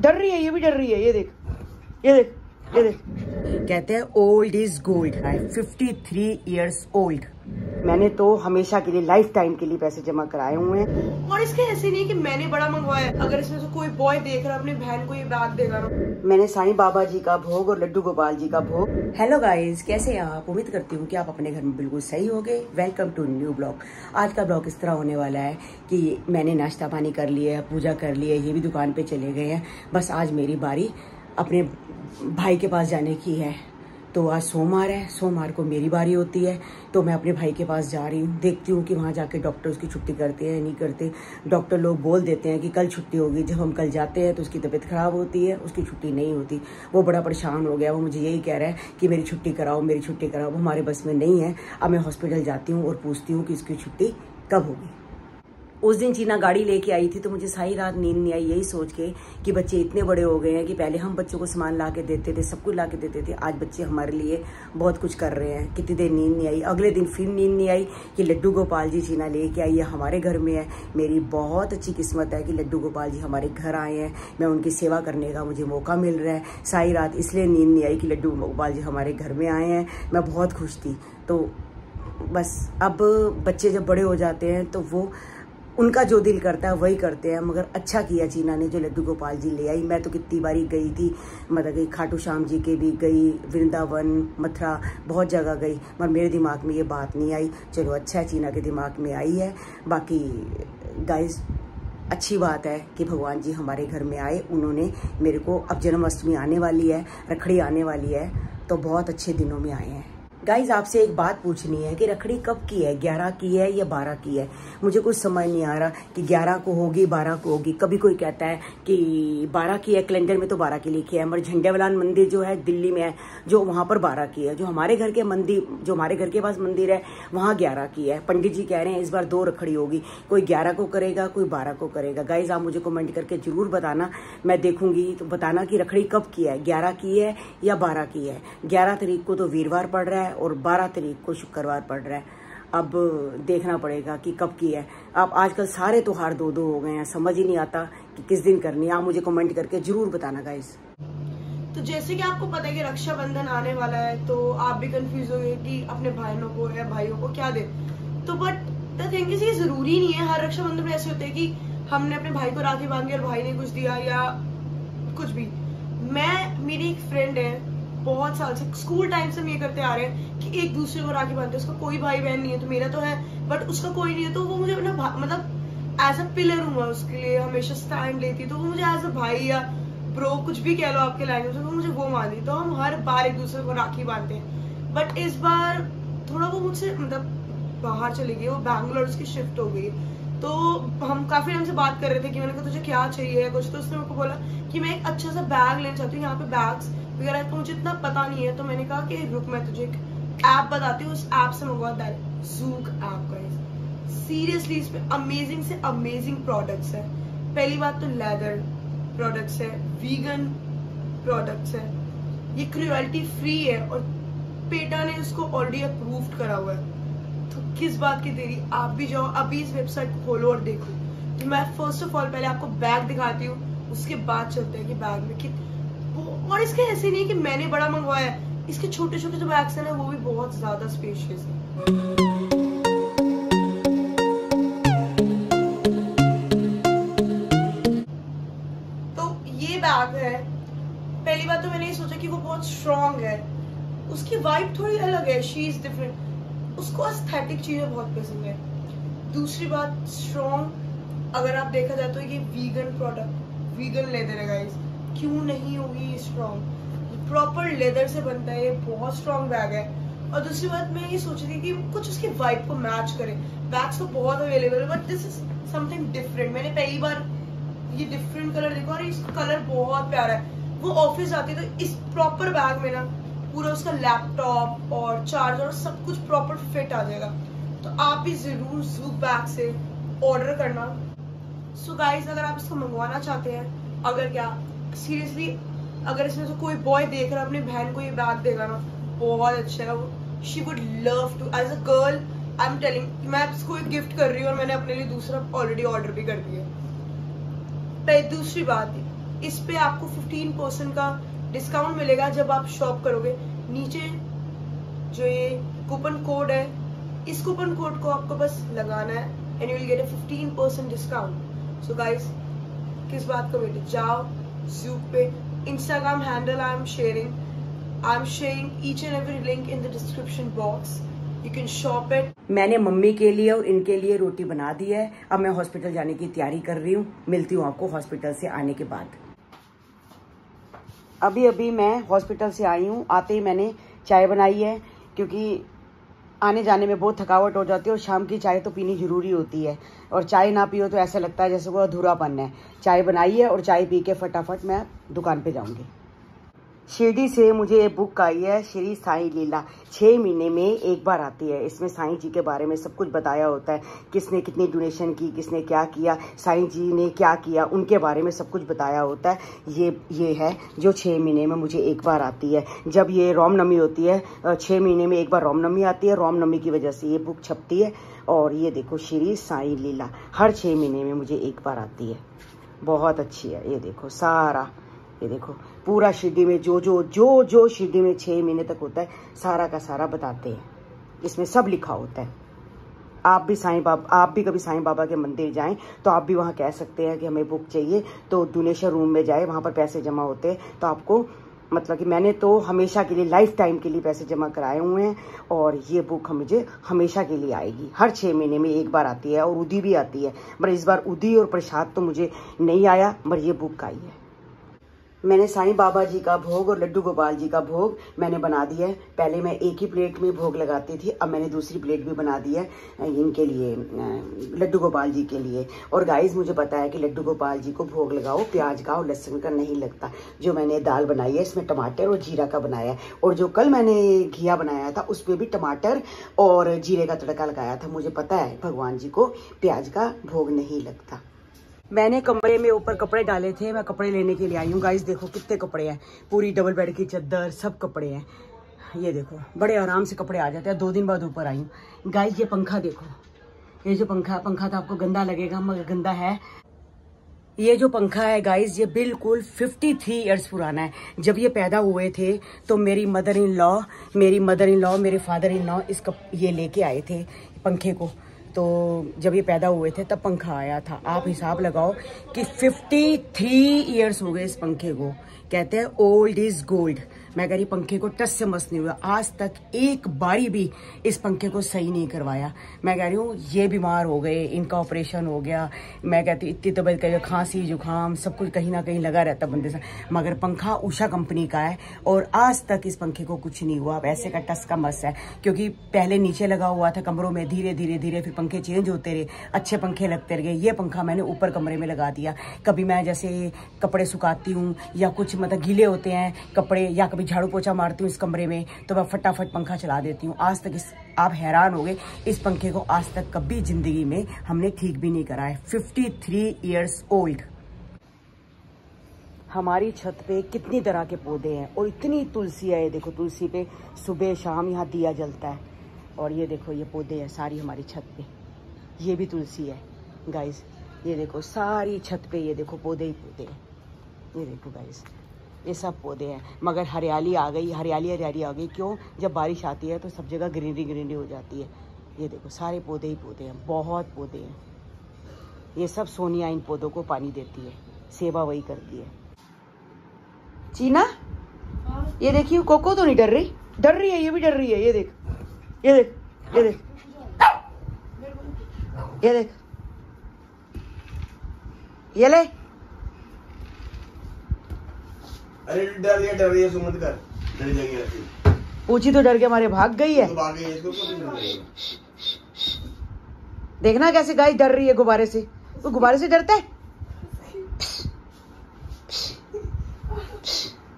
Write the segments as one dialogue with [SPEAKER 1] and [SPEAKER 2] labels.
[SPEAKER 1] डर रही है ये भी डर रही है ये देख ये देख ये देख। कहते हैं old is gold fifty three years old मैंने तो हमेशा के लिए लाइफ टाइम के लिए पैसे जमा कराए हुए हैं।
[SPEAKER 2] और इसके ऐसे नहीं कि मैंने बड़ा मंगवाया अगर इसमें से कोई बॉय देख रहा है अपनी बहन को ये बैग देगा
[SPEAKER 1] मैंने साईं बाबा जी का भोग और लड्डू गोपाल जी का भोग। हेलो गाइस कैसे हैं आप? उम्मीद करती हूँ कि आप अपने घर में बिल्कुल सही हो गए वेलकम टू न्यू ब्लॉग आज का ब्लॉग इस तरह होने वाला है कि मैंने नाश्ता पानी कर लिया है पूजा कर लिया है ये भी दुकान पे चले गए हैं। बस आज मेरी बारी। अपने भाई के पास जाने की है। तो आज सोमवार है। सोमवार को मेरी बारी होती है। तो मैं अपने भाई के पास जा रही हूँ। देखती हूँ कि वहाँ जाके डॉक्टर उसकी छुट्टी करते हैं नहीं करते। डॉक्टर लोग बोल देते हैं कि कल छुट्टी होगी। जब हम कल जाते हैं तो उसकी तबीयत ख़राब होती है। उसकी छुट्टी नहीं होती। वो बड़ा परेशान हो गया। वो मुझे यही कह रहा है कि मेरी छुट्टी कराओ, मेरी छुट्टी कराओ। हमारे बस में नहीं है। अब मैं हॉस्पिटल जाती हूँ और पूछती हूँ कि इसकी छुट्टी कब होगी। उस दिन चीना गाड़ी लेके आई थी तो मुझे सारी रात नींद नहीं आई। यही सोच के कि बच्चे इतने बड़े हो गए हैं कि पहले हम बच्चों को सामान ला के देते थे, सब कुछ ला के देते थे। आज बच्चे हमारे लिए बहुत कुछ कर रहे हैं। कितनी देर नींद नहीं आई। अगले दिन फिर नींद नहीं आई कि लड्डू गोपाल जी चीना लेके आई। है हमारे घर में है। मेरी बहुत अच्छी किस्मत है कि लड्डू गोपाल जी हमारे घर आए हैं। मैं उनकी सेवा करने का मुझे मौका मिल रहा है। सारी रात इसलिए नींद नहीं आई कि लड्डू गोपाल जी हमारे घर में आए हैं। मैं बहुत खुश थी। तो बस अब बच्चे जब बड़े हो जाते हैं तो वो उनका जो दिल करता है, वही करते हैं। मगर अच्छा किया चीना ने जो लड्डू गोपाल जी ले आई। मैं तो कितनी बारी गई थी मतलब गई खाटू श्याम जी के भी, गई वृंदावन, मथुरा, बहुत जगह गई, मगर मेरे दिमाग में ये बात नहीं आई। चलो अच्छा है, चीना के दिमाग में आई है। बाकी गाइस अच्छी बात है कि भगवान जी हमारे घर में आए। उन्होंने मेरे को, अब जन्माष्टमी आने वाली है, रखड़ी आने वाली है तो बहुत अच्छे दिनों में आए हैं। गाइज़ आपसे एक बात पूछनी है कि रखड़ी कब की है? ग्यारह की है या बारह की है? मुझे कुछ समझ नहीं आ रहा कि ग्यारह को होगी, बारह को होगी। कभी कोई कहता है कि बारह की है, कैलेंडर में तो बारह की लिखी है। मगर झंडेवालान मंदिर जो है, दिल्ली में है, जो वहाँ पर बारह की है। जो हमारे घर के मंदिर, जो हमारे घर के पास मंदिर है, वहाँ ग्यारह की है। पंडित जी कह रहे हैं, इस बार दो रखड़ी होगी। कोई ग्यारह को करेगा, कोई बारह को करेगा। गाइज़ आप मुझे कमेंट करके ज़रूर बताना। मैं देखूँगी तो बताना कि रखड़ी कब की है? ग्यारह की है या बारह की है? ग्यारह तारीख को तो वीरवार पड़ रहा है और 12 तारीख को शुक्रवार पड़ रहा है। अब देखना पड़ेगा कि कब की है। अब आजकल सारे त्योहार दो दो हो गए हैं, समझ ही नहीं आता कि किस दिन करनी है। आप मुझे कमेंट करके ज़रूर बताना गाइज़
[SPEAKER 2] तो जैसे कि आपको पता है कि रक्षाबंधन आने वाला है तो आप भी कंफ्यूज हो गए कि अपने भाइयों को या भाइयों को क्या दे। तो बट द थिंग इज़ ये ज़रूरी नहीं है। हर रक्षाबंधन में ऐसे होते हैं कि हमने अपने भाई को राखी बांधी और भाई ने कुछ दिया या कुछ भी। मैं, मेरी एक फ्रेंड है बहुत साल से स्कूल टाइम से हम ये करते आ रहे हैं कि एक दूसरे को राखी बांधते उसका कोई भाई बहन नहीं है तो मेरा तो है बट उसका कोई नहीं है तो वो मुझे अपना मतलब एज अ पिलर हूँ मैं उसके लिए, हमेशा स्टैंड लेती तो वो मुझे एज अ भाई या ब्रो कुछ भी कह लो आपके लैंग्वेज में तो मुझे वो मानी तो हम हर बार एक दूसरे को राखी बांधते हैं। बट इस बार थोड़ा वो मुझसे मतलब बाहर चली गई, वो बैंगलोर उसकी शिफ्ट हो गई। तो हम काफ़ी टाइम से बात कर रहे थे कि मैंने कहा, तुझे क्या चाहिए कुछ? तो उसने मेरे को बोला कि मैं एक अच्छा सा बैग लेना चाहती हूँ, यहाँ पे बैग्स वगैरह तो मुझे इतना पता नहीं है। तो मैंने कहा कि, रुक, मैं तुझे एक ऐप बताती हूँ, उस ऐप से मंगवा दैट जूक ऐप का सीरियसली इसमें अमेजिंग से अमेजिंग प्रोडक्ट्स है। पहली बात तो लेदर प्रोडक्ट्स है वीगन प्रोडक्ट्स है। ये क्रुअल्टी फ्री है और पेटा ने इसको ऑलरेडी अप्रूव करा हुआ है। तो किस बात की देरी? आप भी जाओ, अभी इस वेबसाइट को खोलो और देखो। तो मैं फ़र्स्ट ऑफ़ ऑल पहले आपको बैग दिखाती हूँ, उसके बाद चलते हैं कि बैग में कितने और इसके ऐसे नहीं कि मैंने बड़ा मंगवाया इसके छोटे छोटे जो बैग्स हैं, वो भी बहुत ज़्यादा स्पेशियस है। तो ये बैग है। पहली बात तो मैंने ये सोचा कि वो बहुत स्ट्रॉन्ग है। उसकी वाइब थोड़ी अलग है शी इज़ डिफरेंट उसको एस्थेटिक चीज़ें बहुत पसंद है। दूसरी बात स्ट्रॉन्ग अगर आप देखा जाए तो ये वीगन प्रोडक्ट वीगन लेदर है गाइस क्यों नहीं होगी स्ट्रॉन्ग प्रॉपर लेदर से बनता है, ये बहुत स्ट्रॉन्ग बैग है। और दूसरी बात, मैं ये सोच रही थी कुछ उसकी वाइब को मैच करे। बैग्स तो बहुत अवेलेबल है but this is something different मैंने पहली बार ये डिफरेंट कलर देखा और इसका कलर बहुत प्यारा है। वो ऑफ़िस जाती है तो इस प्रॉपर बैग में ना पूरा उसका लैपटॉप और चार्जर और सब कुछ प्रॉपर फिट आ जाएगा। तो आप भी ज़रूर जूक बैग से ऑर्डर करना। सो so गाइस अगर आप इसको मंगवाना चाहते हैं, अगर क्या सीरियसली अगर इसमें से कोई बॉय देख रहा है अपनी बहन को ये बैग देगा ना, बहुत अच्छा है वो। She would love to as a girl I am telling मैं इसको एक गिफ्ट कर रही हूँ और मैंने अपने लिए दूसरा ऑलरेडी ऑर्डर भी कर दिया। दूसरी बात, इस पे आपको 15 परसेंट का डिस्काउंट मिलेगा जब आप शॉप करोगे। नीचे जो ये कूपन कोड है, इस कूपन कोड को आपको बस लगाना है and you will get a 15 percent discount so guys किस बात को बेटे जाओ जूप पे Instagram handle I am sharing I am sharing each and every link in the description box you can shop
[SPEAKER 1] मैंने मम्मी के लिए और इनके लिए रोटी बना दी है। अब मैं हॉस्पिटल जाने की तैयारी कर रही हूँ। मिलती हूँ आपको हॉस्पिटल से आने के बाद। अभी अभी मैं हॉस्पिटल से आई हूँ। आते ही मैंने चाय बनाई है, क्योंकि आने जाने में बहुत थकावट हो जाती है और शाम की चाय तो पीनी ज़रूरी होती है। और चाय ना पियो तो ऐसा लगता है जैसे वो अधूरापन है। चाय बनाइए और चाय पी के फटाफट मैं दुकान पे जाऊँगी। शिरडी से मुझे ये बुक आई है, श्री साई लीला। छः महीने में एक बार आती है। इसमें साईं जी के बारे में सब कुछ बताया होता है। किसने कितनी डोनेशन की, किसने क्या किया, साईं जी ने क्या किया, उनके बारे में सब कुछ बताया होता है। ये ये है जो छः महीने में मुझे एक बार आती है। जब ये रोमनमी होती है छः महीने में एक बार रोमनमी आती है। रामनवमी की वजह से ये बुक छपती है। और ये देखो श्री साई लीला। हर छः महीने में मुझे एक बार आती है। बहुत अच्छी है। ये देखो सारा। ये देखो, पूरा शिरडी में जो जो जो जो शिरडी में छह महीने तक होता है, सारा का सारा बताते हैं। इसमें सब लिखा होता है। आप भी साईं बाबा, आप भी कभी साईं बाबा के मंदिर जाएँ तो आप भी वहाँ कह सकते हैं कि हमें बुक चाहिए तो डोनेशन रूम में जाए, वहाँ पर पैसे जमा होते हैं। तो आपको मतलब कि मैंने तो हमेशा के लिए लाइफ टाइम के लिए पैसे जमा कराए हुए हैं, और ये बुक मुझे हमेशा के लिए आएगी। हर छः महीने में एक बार आती है और उदी भी आती है। मगर इस बार उदी और प्रसाद तो मुझे नहीं आया, मगर ये बुक आई है। मैंने साईं बाबा जी का भोग और लड्डू गोपाल जी का भोग मैंने बना दिया है। पहले मैं एक ही प्लेट में भोग लगाती थी, अब मैंने दूसरी प्लेट भी बना दी है इनके लिए लड्डू गोपाल जी के लिए। और गाइस मुझे पता है कि लड्डू गोपाल जी को भोग लगाओ, प्याज का और लहसुन का नहीं लगता। जो मैंने दाल बनाई है, इसमें टमाटर और जीरा का बनाया है। और जो कल मैंने घिया बनाया था उसमें भी टमाटर और जीरे का तड़का लगाया था। मुझे पता है, भगवान जी को प्याज का भोग नहीं लगता। मैंने कमरे में ऊपर कपड़े डाले थे, मैं कपड़े लेने के लिए आई हूँ। गाइस देखो कितने कपड़े हैं। पूरी डबल बेड की चद्दर, सब कपड़े हैं। ये देखो, बड़े आराम से कपड़े आ जाते हैं। दो दिन बाद ऊपर आई हूँ। गाइस ये पंखा देखो। ये जो पंखा पंखा तो आपको गंदा लगेगा, मगर गंदा है। ये जो पंखा है गाइस ये बिल्कुल 53 इयर्स पुराना है। जब ये पैदा हुए थे तो मेरी मदर इन लॉ मेरी मदर इन लॉ मेरे फादर इन लॉ इसका, ये लेके आए थे, पंखे को। तो जब ये पैदा हुए थे, तब पंखा आया था। आप हिसाब लगाओ कि 53 इयर्स हो गए इस पंखे को। कहते हैं ओल्ड इज़ गोल्ड मैं कह रही, पंखे को टस से मस नहीं हुआ। आज तक एक बारी भी इस पंखे को सही नहीं करवाया। मैं कह रही हूँ, ये बीमार हो गए, इनका ऑपरेशन हो गया। मैं कहती, इतनी तबीयत कहीं खांसी, जुकाम, सब कुछ कहीं ना कहीं लगा रहता बंदे से। मगर पंखा उषा कंपनी का है और आज तक इस पंखे को कुछ नहीं हुआ। वैसे का टस का मस है। क्योंकि पहले नीचे लगा हुआ था कमरों में धीरे धीरे धीरे, फिर पंखे चेंज होते रहे, अच्छे पंखे लगते रहे, ये पंखा मैंने ऊपर कमरे में लगा दिया। कभी मैं जैसे कपड़े सुखाती हूँ, या कुछ मतलब गीले होते हैं कपड़े, या कभी झाड़ू पोछा मारती हूँ इस कमरे में तो मैं फटाफट पंखा चला देती हूँ। आज तक इस, आप हैरान हो गए इस पंखे को आज तक कभी ज़िंदगी में हमने ठीक भी नहीं करा है। फिफ्टी थ्री ईयर्स ओल्ड हमारी छत पे कितनी तरह के पौधे हैं, और इतनी तुलसी है, ये देखो, तुलसी पे सुबह शाम यहाँ दिया जलता है। और ये देखो, ये पौधे हैं सारी हमारी छत पे। ये भी तुलसी है। गाइस ये देखो, सारी छत पे ये देखो, पौधे ही पौधे हैं। ये देखो गाइस ये सब पौधे हैं। मगर हरियाली आ गई, हरियाली हरियाली आ गई। क्यों? जब बारिश आती है तो सब जगह ग्रीनरी ग्रीनरी हो जाती है। ये देखो, सारे पौधे ही पौधे हैं, बहुत पौधे हैं। ये सब सोनिया इन पौधों को पानी देती है, सेवा वही करती है। चीना, ये देखिए, कोको तो नहीं डर रही? डर रही है, ये भी डर रही है, ये देख ये देख ये देख। ये देख ये ले।
[SPEAKER 3] अरे डर गया डर गया सुमत कर। डर जाएगी
[SPEAKER 1] पूछी तो डर के हमारे भाग गई है।
[SPEAKER 3] तो भाग गई इसको
[SPEAKER 1] देखना कैसे गाय डर रही है गुब्बारे से। वो तो गुब्बारे से डरता है?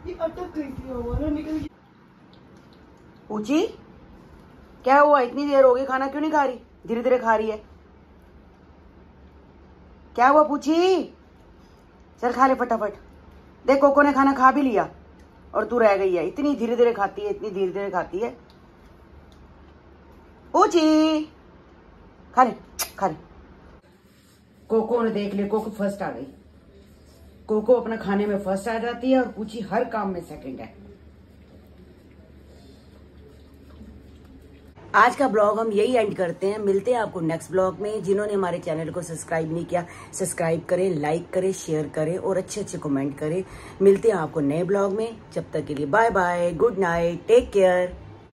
[SPEAKER 2] ये अटक गई थी हमारा निकल गई।
[SPEAKER 1] पूछी क्या हुआ? इतनी देर हो गई खाना क्यों नहीं खा रही? धीरे धीरे खा रही है। क्या हुआ पूछी? चल खा ले फटाफट। देख, कोको ने खाना खा भी लिया और तू रह गई है। इतनी धीरे धीरे खाती है, इतनी धीरे धीरे खाती है। पूछी? खा ले खा ले। कोको ने देख लिया, कोको फ़र्स्ट आ गई। कोको अपना खाने में फ़र्स्ट आ जाती है और पूछी, हर काम में सेकंड है। आज का ब्लॉग हम यही एंड करते हैं। मिलते हैं आपको नेक्स्ट ब्लॉग में। जिन्होंने हमारे चैनल को सब्सक्राइब नहीं किया सब्सक्राइब करें लाइक करें शेयर करें और अच्छे अच्छे कमेंट करें। मिलते हैं आपको नए ब्लॉग में। जब तक के लिए bye bye good night take care